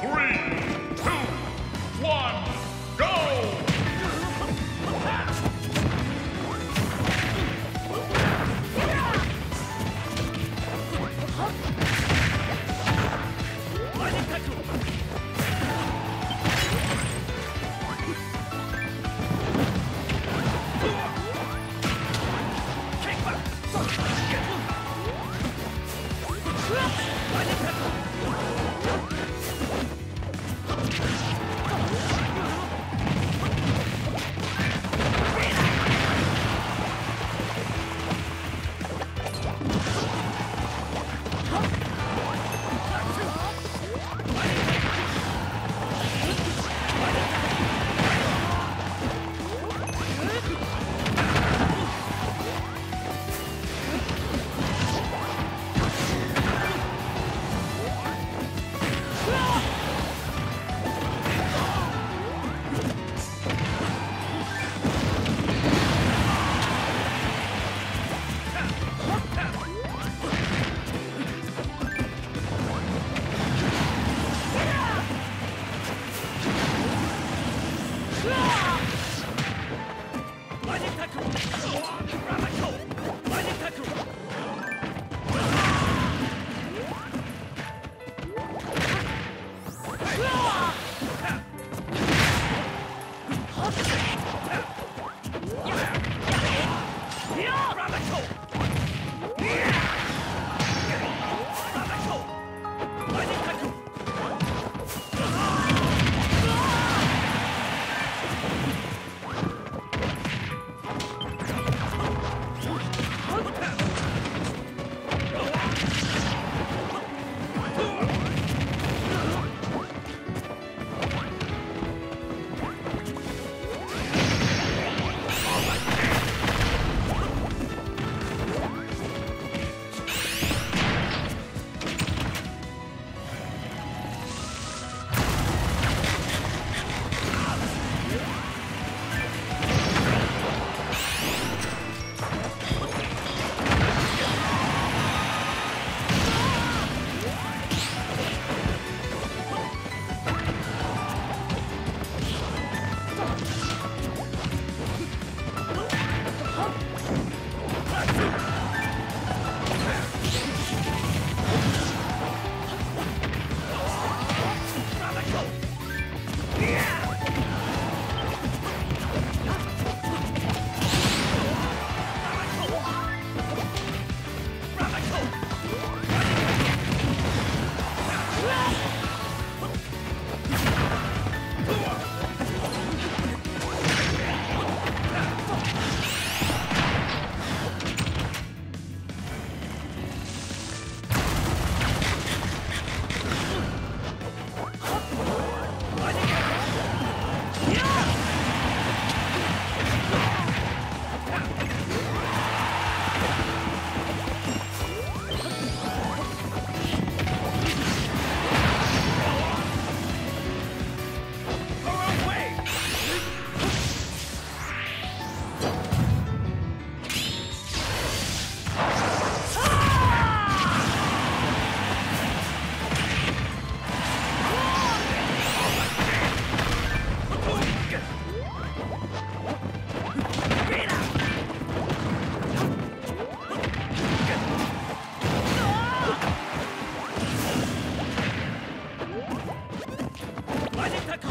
Three, まじたか